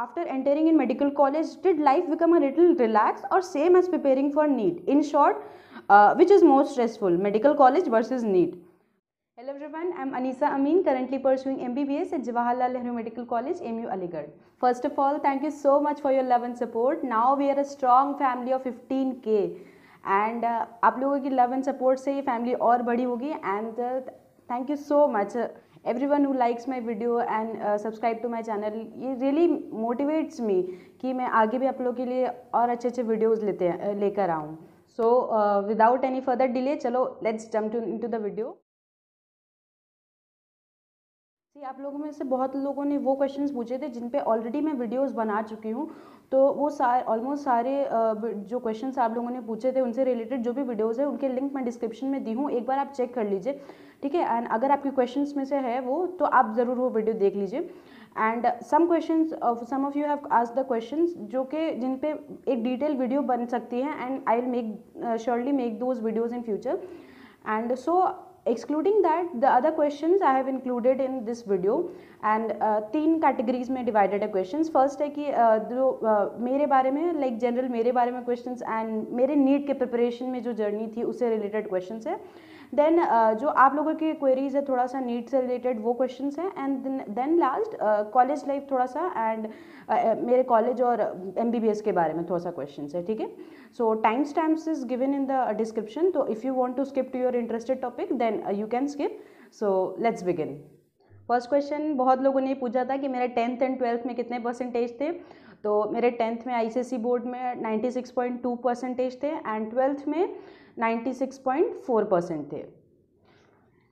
After entering in medical college, did life become a little relaxed or same as preparing for NEET? In short, uh, which is more stressful, medical college versus NEET? Hello everyone, I'm Anisa Amin, currently pursuing MBBS at Jawaharlal Nehru Medical College, MU Aligarh. First of all, thank you so much for your love and support. Now we are a strong family of 15k and uh, आप लोगों की love and support से ये family और बड़ी होगी and uh, thank you so Uh, who likes my video and uh, subscribe to my channel ये really motivates me कि मैं आगे भी आप लोगों के लिए और अच्छे अच्छे videos लेते लेकर आऊँ uh, without any further delay चलो let's jump to, into the video सी आप लोगों में से बहुत लोगों ने वो क्वेश्चंस पूछे थे जिन पे ऑलरेडी मैं वीडियोस बना चुकी हूँ। तो वो सारे ऑलमोस्ट सारे जो क्वेश्चंस आप लोगों ने पूछे थे उनसे रिलेटेड जो भी वीडियोस है, उनके लिंक मैं डिस्क्रिप्शन में दी हूँ। एक बार आप चेक कर लीजिए, ठीक है? एंड अगर आपके क्वेश्चन में से है वो तो आप ज़रूर वो वीडियो देख लीजिए। And some question some of you have आज द क्वेश्चन जो कि जिन पे एक डिटेल वीडियो बन सकती है and I will make surely make those videos in future and so excluding that the other question I have included in this video and तीन categories में डिवाइडेड है क्वेश्चन फ़र्स्ट है कि uh, जो uh, मेरे बारे में लाइक जनरल मेरे बारे में क्वेश्चन एंड मेरे नीट के प्रिपरेशन में जो जर्नी थी, उससे रिलेटेड क्वेश्चन है. देन uh, जो आप लोगों की क्वेरीज है थोड़ा सा नीट से रिलेटेड वो क्वेश्चन हैं and then last college life थोड़ा सा एंड uh, मेरे कॉलेज और एम के बारे में थोड़ा सा क्वेश्चन है ठीक है? So time stamps is given in the description तो if you want to skip to your interested topic then you can skip so let's begin first question बहुत लोगों ने पूछा था कि मेरे टेंथ एंड ट्वेल्थ में कितने परसेंटेज थे? तो मेरे टेंथ में आई बोर्ड में 96.2 परसेंटेज थे एंड ट्वेल्थ में 96.4 परसेंट थे।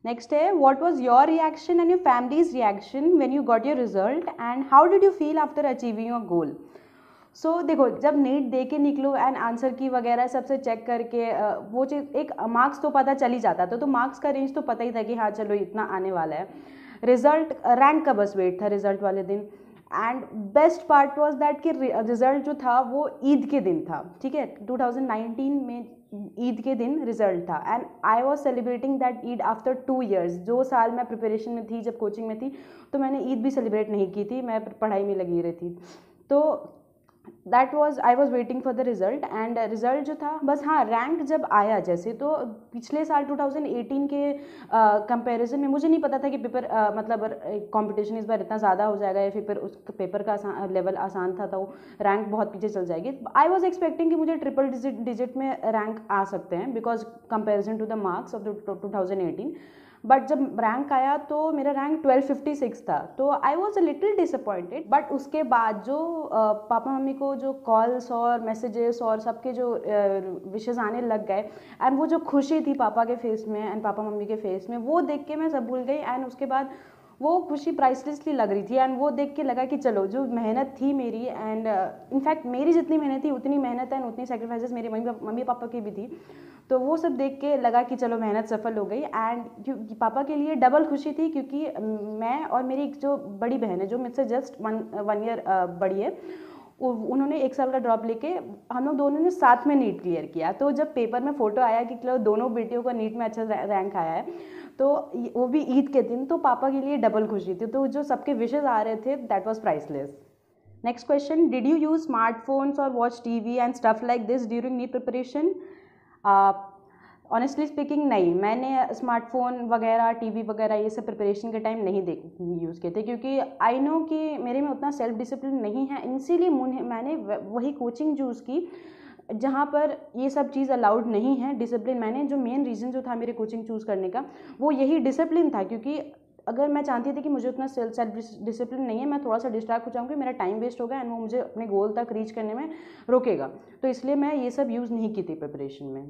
नेक्स्ट है what was your reaction and your family's reaction when you got your result and how did you feel after achieving your goal so देखो, जब नीट दे के निकलो एंड आंसर की वगैरह सबसे चेक करके वो चीज़, एक मार्क्स तो पता चल ही जाता था तो मार्क्स का रेंज तो पता ही था कि हाँ चलो, इतना आने वाला है। रिज़ल्ट रैंक का बस वेट था रिज़ल्ट वाले दिन। And best part was that कि रिज़ल्ट जो था, वो ईद के दिन था, ठीक है? 2019 में ईद के दिन रिज़ल्ट था। And I was celebrating that Eid after two years जो साल मैं प्रिपरेशन में थी, जब कोचिंग में थी तो मैंने ईद भी सेलिब्रेट नहीं की थी। मैं पढ़ाई में लगी रही थी तो that was I was waiting for the result and result जो था बस हाँ रैंक जब आया जैसे तो पिछले साल 2018 के कंपैरिजन uh, में मुझे नहीं पता था कि पेपर uh, मतलब कंपटीशन इस बार इतना ज़्यादा हो जाएगा या फिर उस पेपर का आसान लेवल आसान था तो रैंक बहुत पीछे चल जाएगी। आई वॉज़ एक्सपेक्टिंग कि मुझे ट्रिपल डिजिट डिजिट में रैंक आ सकते हैं because comparison to the marks of the two thousand eighteen but जब रैंक आया तो मेरा रैंक 1256 था। तो I was a little disappointed but उसके बाद जो पापा मम्मी को जो कॉल्स और मैसेजेस और सबके जो विशेज़ आने लग गए एंड वो जो खुशी थी पापा के फेस में एंड पापा मम्मी के फेस में, वो देख के मैं सब भूल गई एंड उसके बाद वो खुशी प्राइसलेसली लग रही थी एंड वो देख के लगा कि चलो, जो मेहनत थी मेरी एंड इनफैक्ट मेरी जितनी मेहनत थी, उतनी मेहनत एंड उतनी सेक्रीफाइसेस मेरे मम्मी मम्मी पापा की भी थी। तो वो सब देख के लगा कि चलो, मेहनत सफल हो गई एंड पापा के लिए डबल खुशी थी क्योंकि मैं और मेरी एक जो बड़ी बहन है, जो मुझसे जस्ट वन वन ईयर बड़ी है उन्होंने एक साल का ड्रॉप लेके हम लोग दोनों ने साथ में नीट क्लियर किया। तो जब पेपर में फ़ोटो आया कि चलो, दोनों बेटियों का नीट में अच्छा रैंक आया है तो वो भी ईद के दिन तो पापा के लिए डबल खुशी थी तो जो सबके विशेज़ आ रहे थे that was priceless next question did you use smartphones और watch T V and stuff like this during knee preparation honestly speaking नहीं। मैंने स्मार्टफ़ोन वगैरह टीवी वगैरह, ये सब प्रिपरेशन के टाइम नहीं देख यूज़ किए थे। क्योंकि आई नो कि मेरे में उतना सेल्फ डिसिप्लिन नहीं है। इसीलिए मैंने वही कोचिंग चूज़ की। जहाँ पर ये सब चीज़ अलाउड नहीं है डिसिप्लिन मैंने जो मेन रीज़न जो था मेरे कोचिंग चूज़ करने का, वो यही डिसिप्लिन था क्योंकि अगर मैं चाहती थी कि मुझे उतना सेल्फ सेल्फ डिसिप्लिन नहीं है, मैं थोड़ा सा डिस्ट्रैक्ट हो जाऊँगी, मेरा टाइम वेस्ट होगा एंड वो मुझे अपने गोल तक रीच करने में रोकेगा। तो इसलिए मैं ये सब यूज़ नहीं की थी प्रिपरेशन में।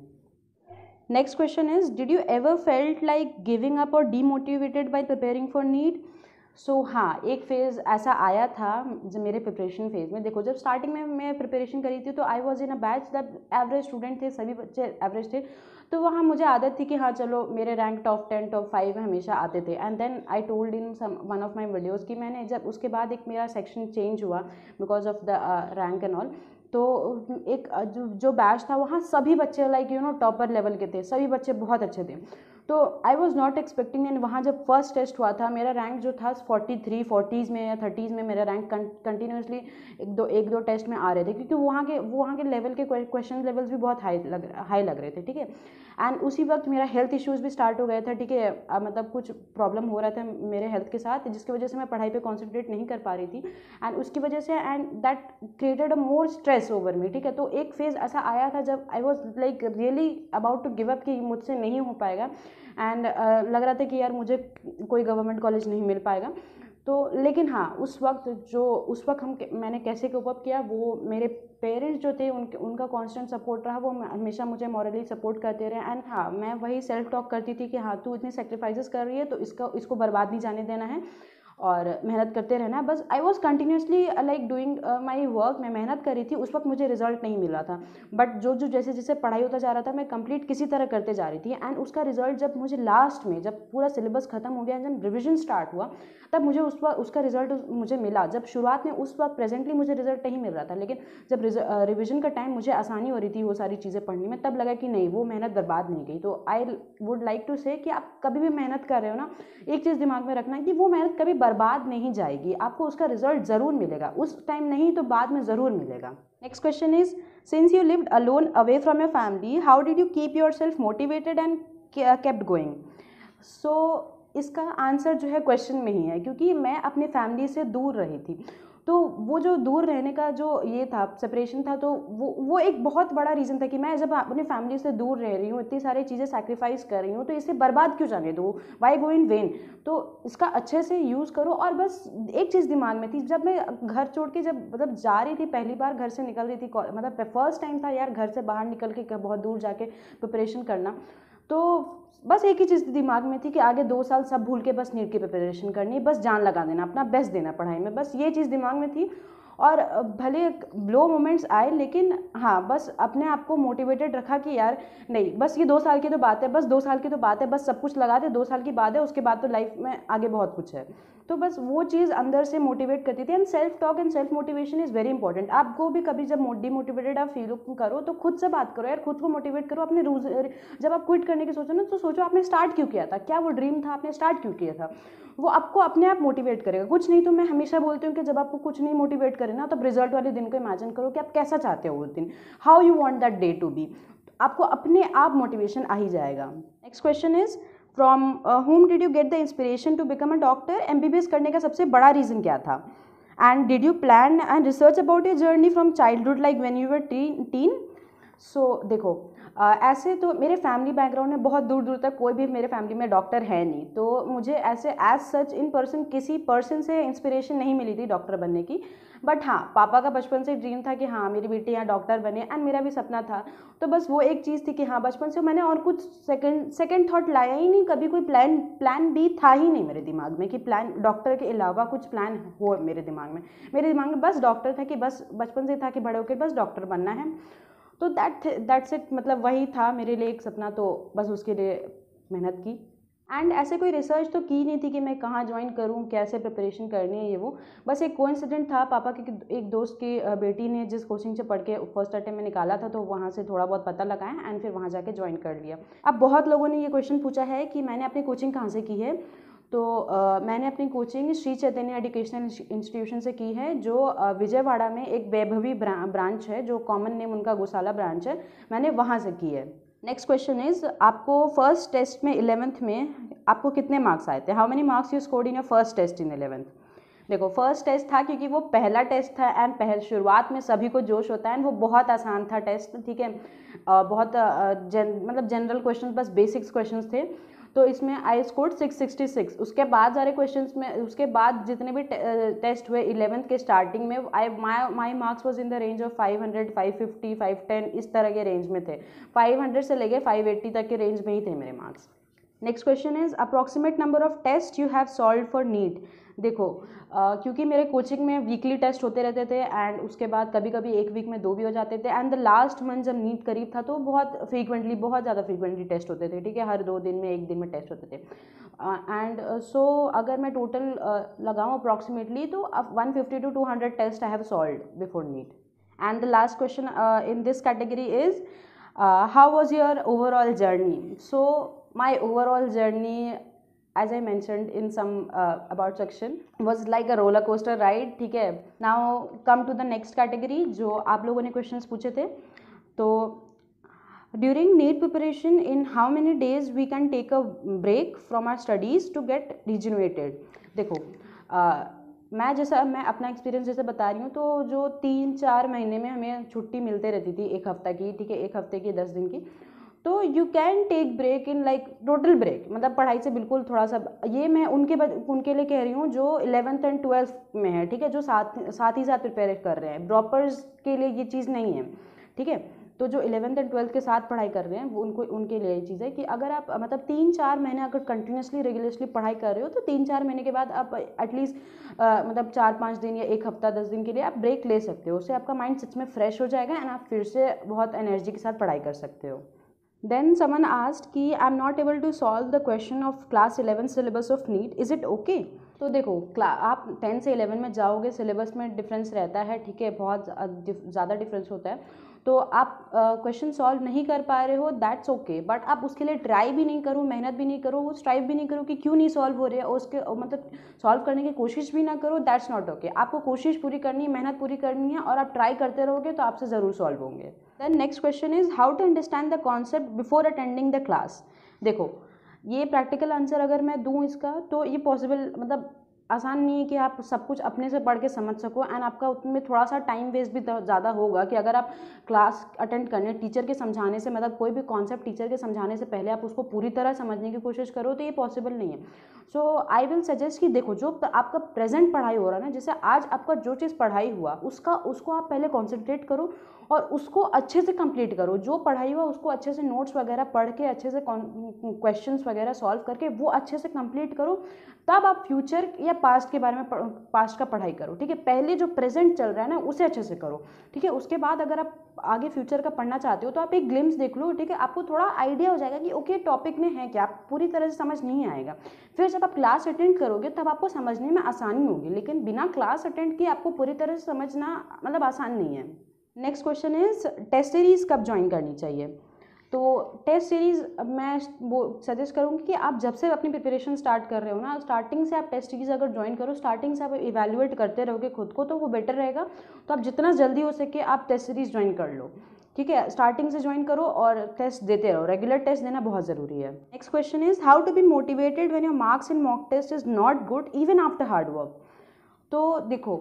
Next question is did you ever felt like giving up और demotivated by preparing for NEET so so, हाँ एक फ़ेज़ ऐसा आया था जब मेरे प्रिपरेशन फ़ेज़ में। देखो जब स्टार्टिंग में मैं प्रिपरेशन करी थी तो I was in a batch जब एवरेज स्टूडेंट थे सभी बच्चे एवरेज थे। तो वहाँ मुझे आदत थी कि हाँ चलो मेरे rank top ten top five हमेशा आते थे। And then I told in some one of my videos कि मैंने जब उसके बाद एक मेरा सेक्शन चेंज हुआ because of the rank and all तो एक जो बैच था वहाँ सभी बच्चे like you know topper level के थे। सभी बच्चे बहुत अच्छे थे। तो I was not expecting and वहाँ जब फ़र्स्ट टेस्ट हुआ था, मेरा रैंक जो था फोर्टी थ्री फोर्टीज़ में या थर्टीज़ में मेरा रैंक कंटिन्यूसली एक दो एक दो टेस्ट में आ रहे थे, क्योंकि वहाँ के वहाँ के लेवल के क्वेश्चन लेवल्स भी बहुत हाई लग हाई लग रहे थे, ठीक है? एंड उसी वक्त मेरा हेल्थ इश्यूज़ भी स्टार्ट हो गया था, ठीक है? मतलब कुछ प्रॉब्लम हो रहा था मेरे हेल्थ के साथ, जिसकी वजह से मैं पढ़ाई पे कॉन्सेंट्रेट नहीं कर पा रही थी। एंड उसकी वजह से and that created a more stress over me ठीक है? तो एक फ़ेज़ ऐसा आया था जब I was like really about to give up कि मुझसे नहीं हो पाएगा। एंड uh, लग रहा था कि यार मुझे कोई गवर्नमेंट कॉलेज नहीं मिल पाएगा। तो लेकिन हाँ उस वक्त जो उस वक्त हम मैंने कैसे कोप अप किया वो मेरे पेरेंट्स जो थे उनके उनका कांस्टेंट सपोर्ट रहा वो हमेशा मुझे मॉरली सपोर्ट करते रहे। एंड हाँ मैं वही सेल्फ टॉक करती थी कि हाँ तू इतनी सेक्रीफाइसेस कर रही है तो इसका इसको बर्बाद नहीं जाने देना है। और मेहनत करते रहना बस I was continuously like doing my work मैं मेहनत कर रही थी, उस वक्त मुझे रिज़ल्ट नहीं मिल था। बट जो जो, जैसे जैसे पढ़ाई होता जा रहा था, मैं कंप्लीट किसी तरह करते जा रही थी। एंड उसका रिज़ल्ट जब मुझे लास्ट में, जब पूरा सिलेबस खत्म हो गया जब रिविजन स्टार्ट हुआ, तब मुझे उस वक्त उसका रिज़ल्ट मुझे मिला। जब शुरुआत में उस वक्त प्रेजेंटली मुझे रिज़ल्ट नहीं मिल रहा था, लेकिन जब रिविजन का टाइम मुझे आसानी हो रही थी, वो सारी चीज़ें पढ़ने में, तब लगा कि नहीं, वो मेहनत बर्बाद नहीं गई। तो आई वुड लाइक टू से कि आप कभी भी मेहनत कर रहे हो ना, एक चीज़ दिमाग में रखना कि वो मेहनत कभी बर्बाद नहीं जाएगी, आपको उसका रिज़ल्ट ज़रूर मिलेगा। उस टाइम नहीं तो बाद में ज़रूर मिलेगा। Next question is since you lived alone away from your family how did you keep yourself motivated and kept going so इसका आंसर जो है क्वेश्चन में ही है, क्योंकि मैं अपनी फैमिली से दूर रही थी। तो वो जो दूर रहने का जो ये था सेपरेशन था तो वो वो एक बहुत बड़ा रीज़न था कि मैं जब अपनी फैमिली से दूर रह रही हूँ, इतनी सारी चीज़ें सेक्रीफाइस कर रही हूँ तो इसे बर्बाद क्यों जाने दो? वाई गो इन वेन तो इसका अच्छे से यूज़ करो और बस एक चीज़ दिमाग में थी, जब मैं घर छोड़ के जब मतलब जा रही थी, पहली बार घर से निकल रही थी मतलब फ़र्स्ट टाइम था यार घर से बाहर निकल के बहुत दूर जाके प्रिपरेशन करना तो बस एक ही चीज़ दिमाग में थी कि आगे दो साल सब भूल के बस नीट की प्रिपरेशन करनी है, बस जान लगा देना, अपना बेस्ट देना पढ़ाई में। बस ये चीज़ दिमाग में थी और भले लो मोमेंट्स आए, लेकिन हाँ बस अपने आप को मोटिवेटेड रखा कि यार, नहीं, बस ये दो साल की तो बात है, बस दो साल की तो बात है, बस सब कुछ लगा दे, दो साल की बात है, उसके बाद तो लाइफ में आगे बहुत कुछ है। तो बस वो चीज़ अंदर से मोटिवेट करती थी and self talk and self motivation is very important आपको भी कभी जब डिमोटिवेटेड आप फील करो तो खुद से बात करो, यार, खुद को मोटिवेट करो, अपने रूज जब आप क्विट करने की सोचो ना तो सोचो आपने स्टार्ट क्यों किया था? क्या वो ड्रीम था? आपने स्टार्ट क्यों किया था? वो आपको अपने आप मोटिवेट करेगा। कुछ नहीं तो मैं हमेशा बोलती हूँ कि जब आपको कुछ नहीं मोटिवेट करे ना तो आप रिज़ल्ट वाले दिन को इमेजिन करो कि आप कैसा चाहते हो उस दिन how you want that day to be आपको अपने आप मोटिवेशन आ ही जाएगा। Next question is from home did you get the inspiration to become a doctor M B B S करने का सबसे बड़ा रीज़न क्या था? And did you plan and research about your journey from childhood like when you were teen so देखो uh, ऐसे तो मेरे फैमिली बैकग्राउंड में बहुत दूर दूर तक कोई भी मेरे फैमिली में डॉक्टर है नहीं। तो मुझे ऐसे एज सच इन पर्सन किसी पर्सन से इंस्पिरेशन नहीं मिली थी डॉक्टर बनने की। बट हाँ पापा का बचपन से ड्रीम था कि हाँ मेरी बेटी यहाँ डॉक्टर बने एंड मेरा भी सपना था। तो बस वो एक चीज़ थी कि हाँ बचपन से मैंने और कुछ सेकंड सेकंड थॉट लाया ही नहीं, कभी कोई प्लान प्लान बी था ही नहीं मेरे दिमाग में कि प्लान डॉक्टर के अलावा कुछ प्लान हो मेरे दिमाग में। मेरे दिमाग में बस डॉक्टर था कि बस, बचपन से था कि बड़े होकर बस डॉक्टर बनना है। तो दैट दैट्स इट मतलब वही था मेरे लिए एक सपना तो बस उसके लिए मेहनत की। एंड ऐसे कोई रिसर्च तो की नहीं थी कि मैं कहाँ ज्वाइन करूँ कैसे प्रिपरेशन करनी है ये वो। बस एक कोइंसिडेंट था पापा के एक दोस्त की बेटी ने जिस कोचिंग से पढ़ के फ़र्स्ट अटैम्प में निकाला था तो वहाँ से थोड़ा बहुत पता लगाया एंड फिर वहाँ जाके ज्वाइन कर लिया। अब बहुत लोगों ने ये क्वेश्चन पूछा है कि मैंने अपनी कोचिंग कहाँ से की है? तो uh, मैंने अपनी coaching Sri Chaitanya educational institution से की है जो विजयवाड़ा में एक वैभवी ब्रांच है जो कॉमन नेम उनका गोसाला ब्रांच है। मैंने वहाँ से की है। नेक्स्ट क्वेश्चन इज़ आपको फ़र्स्ट टेस्ट में इलेवंथ में आपको कितने मार्क्स आए थे? How many marks you scored in your first test in eleventh देखो फ़र्स्ट टेस्ट था क्योंकि वो पहला टेस्ट था एंड पहले शुरुआत में सभी को जोश होता है एंड वो बहुत आसान था टेस्ट ठीक है? बहुत जन मतलब जनरल क्वेश्चन बस बेसिक्स क्वेश्चन थे। तो इसमें I score six sixty six उसके बाद सारे क्वेश्चन में, उसके बाद जितने भी टेस्ट हुए इलेवंथ के स्टार्टिंग में I my marks was in the range of five hundred five fifty five ten इस तरह के रेंज में थे। फाइव हंड्रेड से लेके फाइव एट्टी तक के रेंज में ही थे मेरे marks next question is approximate number of test you have solve for NEET देखो क्योंकि मेरे कोचिंग में वीकली टेस्ट होते रहते थे एंड उसके बाद कभी कभी एक वीक में दो भी हो जाते थे एंड द लास्ट मंथ जब नीट करीब था तो बहुत फ्रीक्वेंटली बहुत ज़्यादा फ्रीक्वेंटली टेस्ट होते थे, ठीक है? हर दो दिन में, एक दिन में टेस्ट होते थे। एंड सो अगर मैं टोटल लगाऊँ अप्रॉक्सीमेटली तो one fifty two two hundred test I have solve before NEET and the last question in this category is how was your overall journey so my overall journey as I mention in some about section was like a roller coaster ride ठीक है? Now come to the next category जो आप लोगों ने question पूछे थे। तो during NEET preparation in how many days we can take a break from our studies to get regenerated देखो uh, मैं जैसा, मैं अपना एक्सपीरियंस जैसे बता रही हूँ तो जो तीन चार महीने में हमें छुट्टी मिलते रहती थी, एक हफ़्ता की, ठीक है? एक हफ़्ते की, दस दिन की। तो you can take break in like total break मतलब पढ़ाई से बिल्कुल थोड़ा सा, ये मैं उनके उनके लिए कह रही हूँ, जो इलेवेंथ एंड ट्वेल्थ में है, ठीक है? जो साथ साथ ही साथ प्रिपेयर कर रहे हैं। ड्रॉपर्स के लिए ये चीज़ नहीं है, ठीक है? तो जो इलेवेंथ एंड ट्वेल्थ के साथ पढ़ाई कर रहे हैं, वो उनको, उनके लिए ये चीज़ है कि अगर आप मतलब तीन चार महीने अगर कंटिन्यूसली रेगुलसली पढ़ाई कर रहे हो तो तीन चार महीने के बाद आप एटलीस्ट मतलब चार पाँच दिन या एक हफ़्ता, दस दिन के लिए आप ब्रेक ले सकते हो। उससे आपका माइंड सच में फ्रेश हो जाएगा एंड आप फिर से बहुत एनर्जी के साथ पढ़ाई कर सकते हो। Then someone asked ki I am not able to solve the question of class 11 syllabus of NEET. Is it okay? तो देखो क्ला आप टेंथ से इलेवन में जाओगे सिलेबस में डिफरेंस रहता है ठीक है बहुत ज़्यादा डिफरेंस होता है। तो आप क्वेश्चन uh, सॉल्व नहीं कर पा रहे हो दैट्स ओके बट आप उसके लिए ट्राई भी नहीं करो मेहनत भी नहीं करो वो स्ट्राइव भी नहीं करो कि क्यों नहीं सॉल्व हो रहे और उसके मतलब सॉल्व करने की कोशिश भी ना करो दैट्स नॉट ओके आपको कोशिश पूरी करनी है मेहनत पूरी करनी है और आप ट्राई करते रहोगे तो आपसे ज़रूर सॉल्व होंगे। Then next question is how to understand the concept before attending the class देखो ये प्रैक्टिकल आंसर अगर मैं दूँ इसका तो ये पॉसिबल मतलब आसान नहीं है कि आप सब कुछ अपने से पढ़ के समझ सको एंड आपका उसमें थोड़ा सा टाइम वेस्ट भी ज़्यादा होगा कि अगर आप क्लास अटेंड करने टीचर के समझाने से मतलब कोई भी कॉन्सेप्ट टीचर के समझाने से पहले आप उसको पूरी तरह समझने की कोशिश करो तो ये पॉसिबल नहीं है। सो आई विल सजेस्ट कि देखो, जो आपका प्रेजेंट पढ़ाई हो रहा है ना, जैसे आज आपका जो चीज़ पढ़ाई हुआ, उसका, उसको आप पहले कॉन्सेंट्रेट करो और उसको अच्छे से कंप्लीट करो। जो पढ़ाई हुआ, उसको अच्छे से नोट्स वगैरह पढ़ के, अच्छे से क्वेश्चंस वगैरह सॉल्व करके वो अच्छे से कंप्लीट करो। तब आप फ्यूचर या पास्ट के बारे में पास्ट का पढ़ाई करो, ठीक है? पहले जो प्रेजेंट चल रहा है ना, उसे अच्छे से करो, ठीक है? उसके बाद अगर आप आगे फ्यूचर का पढ़ना चाहते हो तो आप एक ग्लिम्स देख लो, ठीक है? आपको थोड़ा आइडिया हो जाएगा कि, ओके, टॉपिक में है क्या? पूरी तरह से समझ नहीं आएगा। फिर जब आप क्लास अटेंड करोगे, तब आपको समझने में आसानी होगी, लेकिन बिना क्लास अटेंड किए आपको पूरी तरह से समझना मतलब आसान नहीं है। Next question is test series कब ज्वाइन करनी चाहिए? तो टेस्ट सीरीज़ मैं वो सजेस्ट करूँगी कि आप जब से अपनी प्रिपरेशन स्टार्ट कर रहे हो ना स्टार्टिंग से आप टेस्ट सीरीज़ अगर ज्वाइन करो स्टार्टिंग से आप इवेल्युएट करते रहोगे खुद को तो वो बेटर रहेगा। तो आप जितना जल्दी हो सके आप टेस्ट सीरीज़ ज्वाइन कर लो। ठीक है? स्टार्टिंग से ज्वाइन करो और टेस्ट देते रहो। रेगुलर टेस्ट देना बहुत ज़रूरी है। Next question is how to be motivated when your marks in mock test is not good even after hard work तो देखो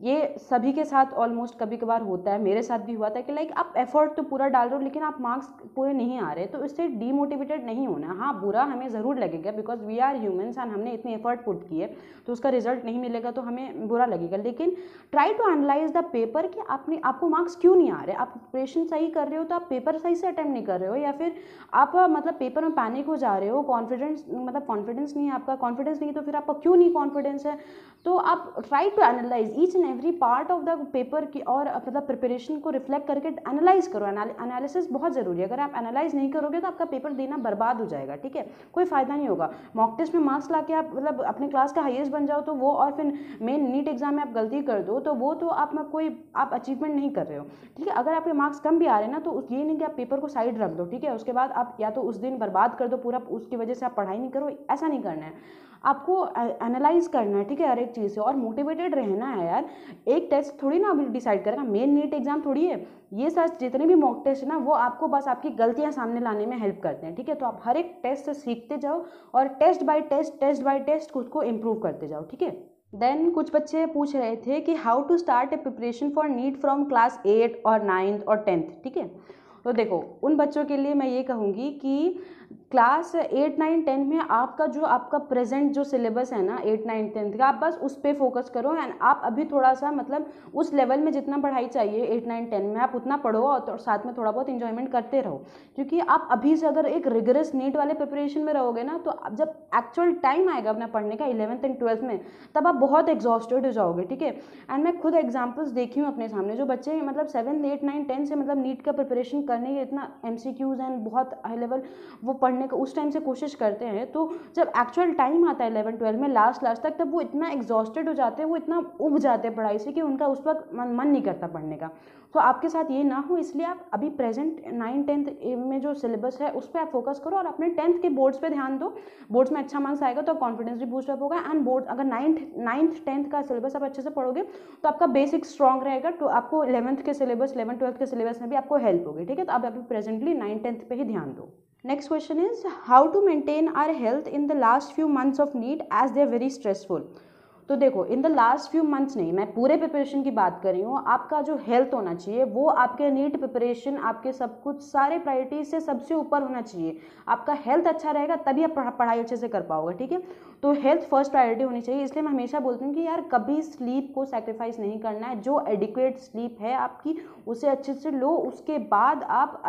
ये सभी के साथ ऑलमोस्ट कभी कभार होता है, मेरे साथ भी हुआ था कि लाइक आप एफर्ट तो पूरा डाल रहे हो, लेकिन आप मार्क्स पूरे नहीं आ रहे तो इससे डीमोटिवेटेड नहीं होना। हाँ बुरा हमें ज़रूर लगेगा because we are humans and हमने इतनी एफर्ट पुट की है तो उसका रिज़ल्ट नहीं मिलेगा तो हमें बुरा लगेगा। लेकिन try to analyse the paper कि आपने आपको मार्क्स क्यों नहीं आ रहे? आप प्रिपरेशन सही कर रहे हो तो आप पेपर सही से अटैम्प्ट नहीं कर रहे हो या फिर आप मतलब पेपर में पैनिक हो जा रहे हो कॉन्फिडेंस मतलब कॉन्फिडेंस नहीं है आपका कॉन्फिडेंस नहीं तो फिर आपका क्यों नहीं कॉन्फिडेंस है? तो आप try to analyse each and every part of the paper की और मतलब प्रिपरेशन को रिफ्लेक्ट करके एनालाइज करो। एनालिसिस बहुत ज़रूरी है। अगर आप एनालाइज नहीं करोगे तो आपका पेपर देना बर्बाद हो जाएगा, ठीक है? कोई फ़ायदा नहीं होगा। मॉक टेस्ट में मार्क्स ला आप मतलब अपने क्लास का हाइएस्ट बन जाओ तो वो और फिर मेन नीट एग्ज़ाम में आप गलती कर दो तो वो तो आप कोई आप अचीवमेंट नहीं कर रहे हो, ठीक है? अगर आपके मार्क्स कम भी आ रहे हैं ना तो ये नहीं कि आप पेपर को साइड रख दो, ठीक है? उसके बाद आप या तो उस दिन बर्बाद कर दो पूरा, उसकी वजह से आप पढ़ाई नहीं करो, ऐसा नहीं करना है। आपको एनालाइज करना है, ठीक है, हर एक चीज़ से। और मोटिवेटेड रहना है यार। एक टेस्ट थोड़ी ना अभी डिसाइड करेगा। मेन नीट एग्ज़ाम थोड़ी है। ये सच जितने भी मॉक टेस्ट है ना, वो आपको बस आपकी गलतियाँ सामने लाने में हेल्प करते हैं, ठीक है? तो आप हर एक टेस्ट से सीखते जाओ और test by test test by test खुद को इम्प्रूव करते जाओ, ठीक है? देन कुछ बच्चे पूछ रहे थे कि how to start a preparation for NEET from class eight और नाइन्थ और टेंथ ठीक है? तो देखो, उन बच्चों के लिए मैं ये कहूँगी कि क्लास एट नाइन टेंथ में आपका जो आपका प्रेजेंट जो सिलेबस है ना, एट नाइन टेंथ का, आप बस उस पर फोकस करो एंड आप अभी थोड़ा सा मतलब उस लेवल में जितना पढ़ाई चाहिए एट नाइन टेन में, आप उतना पढ़ो और तो साथ में थोड़ा बहुत इन्जॉयमेंट करते रहो। क्योंकि आप अभी से अगर एक रिगरस नीट वाले प्रिपरेशन में रहोगे ना तो जब एक्चुअल टाइम आएगा अपना पढ़ने का इलेवंथ एंड ट्वेल्थ में, तब आप बहुत एग्जॉस्टेड हो जाओगे, ठीक है? एंड मैं खुद एग्जाम्पल्स देखी हूँ अपने सामने, जो बच्चे मतलब सेवन्थ एट नाइन टेंथ से मतलब नीट का प्रिपरेशन करने के इतना एम एंड बहुत हाई लेवल वो पढ़ने का, उस टाइम से कोशिश करते हैं तो जब एक्चुअल टाइम आता है इलेवन ट्वेल्व में लास्ट लास्ट तक, तब वो इतना एग्जॉस्टेड हो जाते हैं, वो इतना उब जाते हैं पढ़ाई से कि उनका उस वक्त मन मन नहीं करता पढ़ने का। तो आपके साथ ये ना हो, इसलिए आप अभी प्रेजेंट नाइन टेंथ में जो सिलेबस है, उस पर आप फोकस करो और अपने टेंथ के बोर्ड्स पे ध्यान दो। बोर्ड्स में अच्छा मार्क्स आएगा तो कॉन्फिडेंस भी बूस्ट अप होगा एंड बोर्ड अगर नाइन्थ नाइन्थ टेंथ का सिलेबस आप अच्छे से पढ़ोगे तो आपका बेसिक स्ट्रॉन्ग रहेगा तो आपको इलेवंथ के सिलेबस इलेवन ट्वेल्थ के सिलेबस में भी आपको हेल्प होगी, ठीक है? तो आप अभी प्रेजेंटली नाइन टेंथ पर ही ध्यान दो। Next question is how to maintain our health in the last few months of need as they are very stressful. तो देखो in the last few months नहीं, मैं पूरे प्रिपरेशन की बात कर रही हूँ, आपका जो हेल्थ होना चाहिए, वो आपके नीट प्रिपरेशन आपके सब कुछ, सारे प्रायोरिटीज से सबसे ऊपर होना चाहिए। आपका हेल्थ अच्छा रहेगा, तभी आप पढ़ाई अच्छे से कर पाओगे, ठीक है? तो हेल्थ फ़र्स्ट प्रायोरिटी होनी चाहिए, इसलिए मैं हमेशा बोलती हूँ कि यार, कभी स्लीप को सेक्रीफाइस नहीं करना है, जो एडिक्वेट स्लीप है आपकी, उसे अच्छे से लो, उसके बाद आप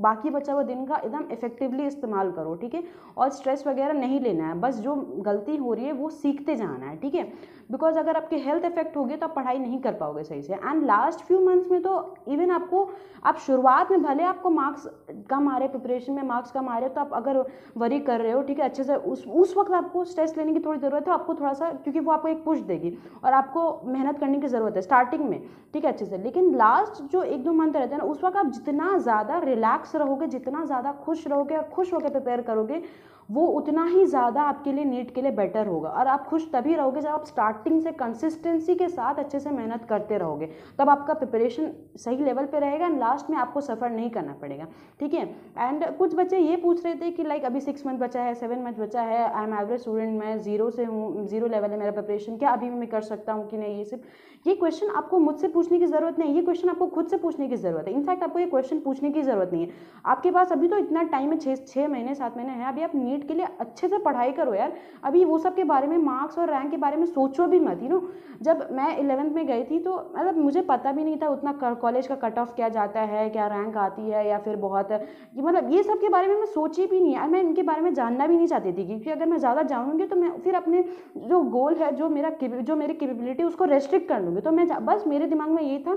बाकी बचा हुआ दिन का एकदम इफेक्टिवली इस्तेमाल करो, ठीक है? और स्ट्रेस वगैरह नहीं लेना है, बस जो गलती हो रही है, वो सीखते जाना है, ठीक है? बिकॉज़ अगर आपके हेल्थ इफ़ेक्ट होगी तो आप पढ़ाई नहीं कर पाओगे सही से। एंड लास्ट फ्यू मंथ्स में तो इवन आपको, आप शुरुआत में भले आपको मार्क्स कम आ रहे प्रिपरेशन में मार्क्स कम आ रहे तो आप अगर वरी कर रहे हो, ठीक है, अच्छे से उस उस वक्त आपको स्ट्रेस लेने की थोड़ी ज़रूरत है, आपको थोड़ा सा, क्योंकि वो आपको एक पुश देगी और आपको मेहनत करने की ज़रूरत है स्टार्टिंग में, ठीक है, अच्छे से। लेकिन लास्ट जो एक दो मंथ रहते हैं ना, उस वक्त आप जितना ज़्यादा रिलैक्स रहोगे, जितना ज़्यादा खुश रहोगे और खुश होकर प्रिपेयर करोगे वो उतना ही ज़्यादा आपके लिए नीट के लिए बेटर होगा। और आप खुश तभी रहोगे जब आप स्टार्टिंग से कंसिस्टेंसी के साथ अच्छे से मेहनत करते रहोगे। तब आपका प्रिपरेशन सही लेवल पे रहेगा एंड लास्ट में आपको सफ़र नहीं करना पड़ेगा। ठीक है? एंड कुछ बच्चे ये पूछ रहे थे कि लाइक अभी सिक्स मंथ बचा है सेवन मंथ बचा है आई एम एवरेज स्टूडेंट मैं ज़ीरो से हूँ ज़ीरो लेवल है मेरा प्रिपरेशन क्या अभी मैं कर सकता हूँ कि नहीं? ये सिर्फ़ ये क्वेश्चन आपको मुझसे पूछने की ज़रूरत नहीं ये क्वेश्चन आपको खुद से पूछने की ज़रूरत है। इनफैक्ट आपको ये क्वेश्चन पूछने की ज़रूरत नहीं है। आपके पास अभी तो इतना टाइम है छः छः महीने, सात महीने हैं, अभी आप नीट के लिए अच्छे से पढ़ाई करो यार। अभी वो सब के बारे में मार्क्स और रैंक के बारे में सोचो भी मत यू नो जब मैं इलेवंथ में गई थी तो मतलब मुझे पता भी नहीं था उतना कॉलेज का कट ऑफ़ क्या जाता है, क्या रैंक आती है या फिर बहुत मतलब ये सब के बारे में मैं सोची भी नहीं यार। मैं इनके बारे में जानना भी नहीं चाहती थी क्योंकि अगर मैं ज़्यादा जानूँगी तो मैं फिर अपने जो गोल है, जो मेरा जो मेरी केपेबिलिटी उसको रेस्ट्रिक्ट कर लूँगी। तो मैं बस मेरे दिमाग में यही था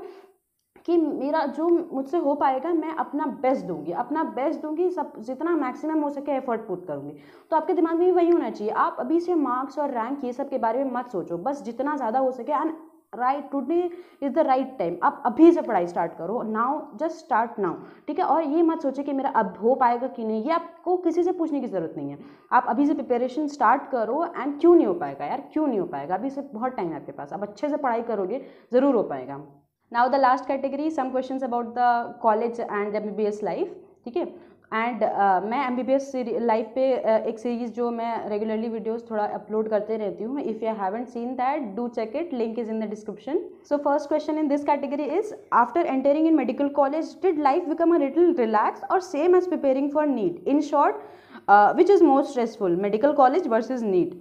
कि मेरा जो मुझसे हो पाएगा, मैं अपना बेस्ट दूँगी। अपना बेस्ट दूँगी, सब जितना मैक्सिमम हो सके एफर्ट पुट करूँगी। तो आपके दिमाग में भी वही होना चाहिए। आप अभी से मार्क्स और रैंक ये सब के बारे में मत सोचो। बस जितना ज़्यादा हो सके and right today is the right time आप अभी से पढ़ाई स्टार्ट करो। नाउ जस्ट स्टार्ट नाउ ठीक है? और ये मत सोचे कि मेरा अब हो पाएगा कि नहीं। ये आपको किसी से पूछने की ज़रूरत नहीं है। आप अभी से प्रिपरेशन स्टार्ट करो एंड क्यों नहीं हो पाएगा यार? क्यों नहीं हो पाएगा? अभी से बहुत टाइम है आपके पास। अब अच्छे से पढ़ाई करोगे, ज़रूर हो पाएगा। Now the last category some question about the college and M B B S life ठीक है? एंड uh, मैं M B B S life पे uh, एक सीरीज़ जो मैं रेगुलरली वीडियोस थोड़ा अपलोड करते रहती हूँ if you haven't seen that do check it link is in the description so first question in this category is after entering in medical college did life become a little relax और same as preparing for NEET in short which is most stressful medical college versus NEET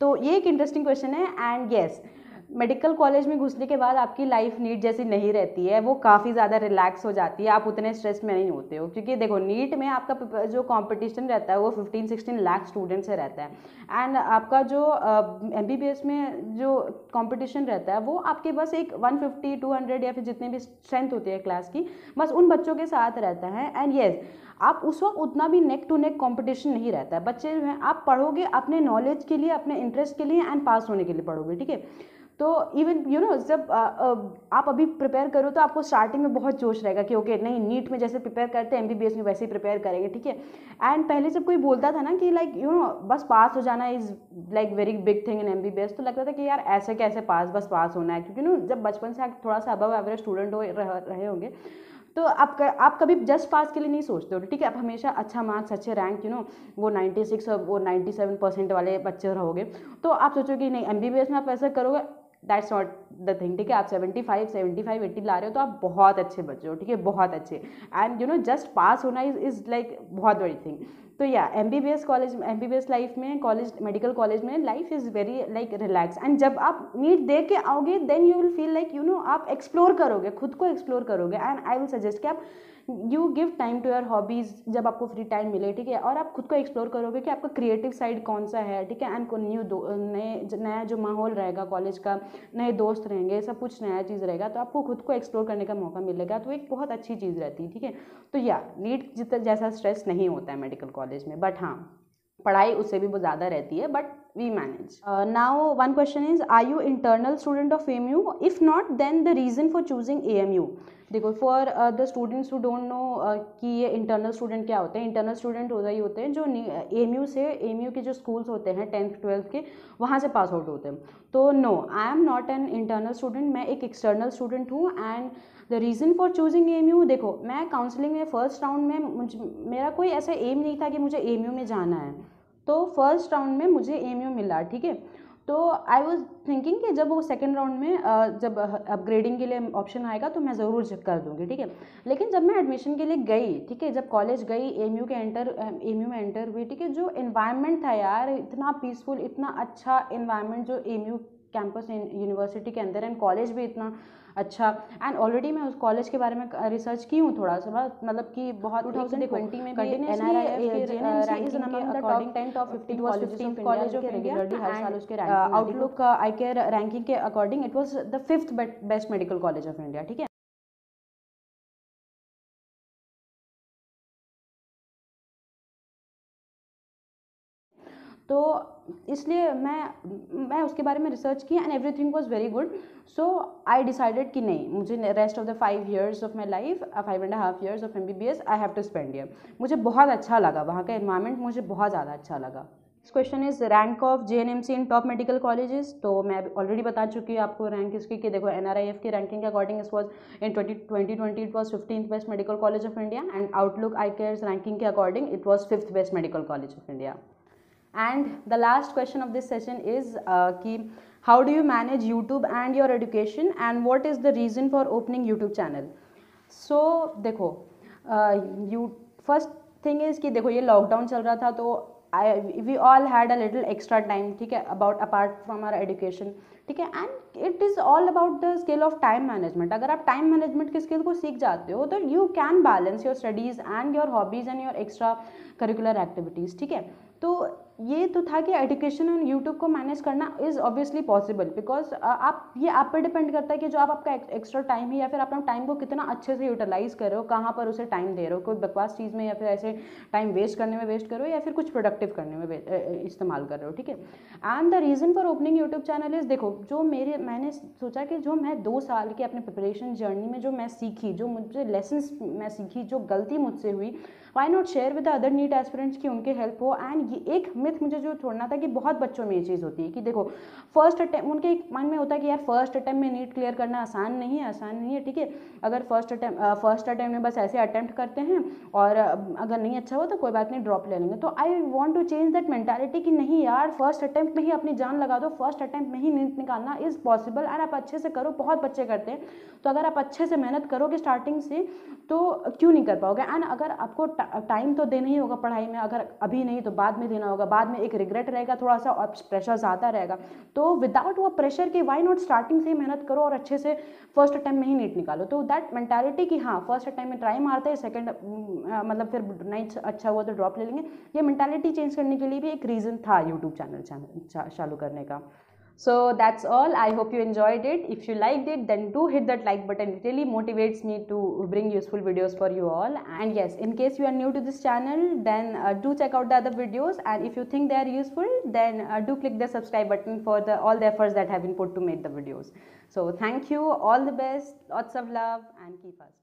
तो ये एक interesting question है and yes medical college में घुसने के बाद आपकी लाइफ नीट जैसी नहीं रहती है, वो काफ़ी ज़्यादा रिलैक्स हो जाती है, आप उतने स्ट्रेस में नहीं होते हो। क्योंकि देखो, नीट में आपका जो कंपटीशन रहता है, वो फिफ्टीन सिक्सटीन लाख स्टूडेंट से रहता है। एंड आपका जो एम बी बी एस में जो कॉम्पिटिशन रहता है, वो आपके बस एक वन फिफ्टी टू हंड्रेड या फिर जितने भी स्ट्रेंथ होती है क्लास की, बस उन बच्चों के साथ रहता है। एंड येस आप उस वक्त उतना भी नेक टू नेक कंपटीशन नहीं रहता है। बच्चे जो हैं, आप पढ़ोगे अपने नॉलेज के लिए, अपने इंटरेस्ट के लिए एंड पास होने के लिए पढ़ोगे, ठीक है? तो इवन यू नो जब आ, आ, आप अभी प्रिपेयर करो तो आपको स्टार्टिंग में बहुत जोश रहेगा कि ओके नहीं नीट में जैसे प्रिपेयर करते हैं एम में वैसे ही प्रिपेयर करेंगे ठीक है? एंड पहले जब कोई बोलता था ना कि लाइक यू नो बस पास हो जाना is like very big thing in MBBS तो लगता था कि यार ऐसे कैसे पास बस पास होना है। क्योंकि नो जब बचपन से थोड़ा सा अबव एवरेज स्टूडेंट हो रहे होंगे तो आप कर, आप कभी जस्ट पास के लिए नहीं सोचते हो ठीक है? आप हमेशा अच्छा मार्क्स अच्छे रैंक यू नो वो 96 और वो 97 परसेंट वाले बच्चे रहोगे तो आप सोचोगे नहीं एमबीबीएस में आप ऐसा करोगे दैट्स नॉट द थिंग ठीक है? आप seventy five seventy five eighty ला रहे हो तो आप बहुत अच्छे बच्चे हो, ठीक है? बहुत अच्छे। And you know just pass होना इज़ इज़ लाइक बहुत बड़ी थिंग तो या M B B S college M B B S life में कॉलेज मेडिकल कॉलेज में life is very like relax and जब आप नीट दे के आओगे then you will feel like you know आप एक्सप्लोर करोगे, खुद को एक्सप्लोर करोगे. एंड आई विल सजेस्ट कि आप you give time to your hobbies जब आपको फ्री टाइम मिले, ठीक है? और आप खुद को एक्सप्लोर करोगे कि आपका क्रिएटिव साइड कौन सा है, ठीक है? एंड न्यू नए, नया जो माहौल रहेगा कॉलेज का, नए दोस्त रहेंगे, सब कुछ नया चीज़ रहेगा तो आपको खुद को एक्सप्लोर करने का मौका मिलेगा तो एक बहुत अच्छी चीज़ रहती है, ठीक है? तो या नीट जितना, जैसा स्ट्रेस नहीं होता है मेडिकल कॉलेज कॉलेज में बट हाँ पढ़ाई उससे भी बहुत ज़्यादा रहती है but now one question is are you internal student of M U if not then the reason for choosing A M U देखो for the students who don't know कि ये इंटरनल स्टूडेंट क्या होते हैं? इंटरनल स्टूडेंट होता ही होते हैं जो एम यू से एम यू के जो स्कूल्स होते हैं टेंथ ट्वेल्थ के, वहाँ से पास आउट होते हैं। तो no I am not an internal student मैं एक एक्सटर्नल स्टूडेंट हूँ and the reason for choosing M U देखो, मैं काउंसलिंग में फ़र्स्ट राउंड में मुझ, मेरा कोई ऐसा एम नहीं था कि मुझे एम यू में जाना है। तो फ़र्स्ट राउंड में मुझे एम यू मिला, ठीक है? तो आई वॉज़ थिंकिंग कि जब वो सेकेंड राउंड में जब अपग्रेडिंग के लिए ऑप्शन आएगा तो मैं ज़रूर चेक कर दूँगी, ठीक है? लेकिन जब मैं एडमिशन के लिए गई, ठीक है, जब कॉलेज गई एम यू के एंटर एम यू में एंटर हुई, ठीक है, जो इन्वायरमेंट था यार, इतना पीसफुल इतना अच्छा इन्वायरमेंट जो एम यू कैंपस यूनिवर्सिटी के अंदर एंड कॉलेज भी इतना अच्छा। एंड ऑलरेडी मैं उस कॉलेज के बारे में रिसर्च की हूँ थोड़ा सा मतलब कि बहुत टू थाउज़ेंड ट्वेंटी में आउटलुक आई केयर रैंकिंग के according it was the fifth best medical college of India ठीक है? तो इसलिए मैं मैं उसके बारे में रिसर्च की and everything was very good so I decided कि नहीं, मुझे rest of the five years of my life five and half years of M B B S I have to spend here मुझे बहुत अच्छा लगा वहाँ का इन्वायरमेंट मुझे बहुत ज़्यादा अच्छा लगा। This question is rank of J N M C in top medical colleges तो मैं ऑलरेडी बता चुकी हूँ आपको रैंक इसकी कि देखो एन आर आई एफ़ की रैंकिंग के अकॉर्डिंग इस was in twenty twenty twenty it was fifteen best medical college of India and outlook I care ranking के according it was fifth best medical college of India and the last question of this session is uh, how do you manage YouTube and your education and what is the reason for opening YouTube channel so देखो you first thing is कि देखो ये lockdown चल रहा था तो I we all had a little extra time ठीक है about apart from our education ठीक है? And it is all about the skill of time management अगर आप टाइम मैनेजमेंट के स्किल को सीख जाते हो तो you can balance your studies and your hobbies and your extra curricular activities ठीक है? तो ये तो था कि एडुकेशन ऑन यूट्यूब को मैनेज करना इज़ ऑब्वियसली पॉसिबल बिकॉज़ आप, ये आप पर डिपेंड करता है कि जो आप, आपका एक्स्ट्रा टाइम है या फिर अपना टाइम को कितना अच्छे से यूटिलाइज कर रहे हो, कहाँ पर उसे टाइम दे रहे हो, कोई बकवास चीज़ में या फिर ऐसे टाइम वेस्ट करने में वेस्ट करो या फिर कुछ प्रोडक्टिव करने में इस्तेमाल कर रहे हो, ठीक है? And the reason for opening YouTube channel is देखो, जो मेरे, मैंने सोचा कि जो मैं दो साल की अपने प्रिपरेशन जर्नी में जो मैं सीखी, जो मुझे लेसन मैं सीखी, जो गलती मुझसे हुई why not share with the other NEET aspirants की उनके हेल्प हो? एंड ये एक मिथ मुझे जो छोड़ना था कि बहुत बच्चों में ये चीज़ होती है कि देखो फ़र्स्ट अटैम्प उनके एक मन में होता है कि यार फ़र्स्ट अटैम्प्ट में नीट क्लियर करना आसान नहीं है, आसान नहीं है, ठीक है? अगर फ़र्स्ट अटैम्प फ़र्स्ट अटैम्प्ट में बस ऐसे अटैम्प्ट करते हैं और अगर नहीं अच्छा हो तो कोई बात नहीं ड्रॉप ले लेंगे। तो I want to change that mentality कि नहीं यार फ़र्स्ट अटैम्प्ट में ही अपनी जान लगा दो फ़र्स्ट अटैम्प्ट में ही नीट निकालना इज़ पॉसिबल एंड आप अच्छे से करो, बहुत बच्चे करते हैं। तो अगर आप अच्छे से मेहनत करोगे स्टार्टिंग से तो क्यों नहीं कर पाओगे? एंड अगर आपको टाइम तो देना ही होगा पढ़ाई में, अगर अभी नहीं तो बाद में देना होगा में एक रिग्रेट रहेगा थोड़ा सा और प्रेशर ज़्यादा रहेगा। तो विदाउट वो प्रेशर के वाई नॉट स्टार्टिंग से मेहनत करो और अच्छे से फ़र्स्ट अटैम्प में ही नीट निकालो। तो दैट मैंटेलिटी कि हाँ फ़र्स्ट अटैम्प में ट्राई मारते हैं सेकेंड मतलब फिर नहीं अच्छा हुआ तो ड्रॉप ले लेंगे। ये मैंटेलिटी चेंज करने के लिए भी एक रीज़न था यूट्यूब चैनल चालू करने का। So that's all. I hope you enjoyed it. If you liked it, then do hit that like button. It really motivates me to bring useful videos for you all. And yes, in case you are new to this channel, then uh, do check out the other videos. And if you think they are useful, then uh, do click the subscribe button for the all the efforts that have been put to make the videos. So thank you. All the best. Lots of love and keep us.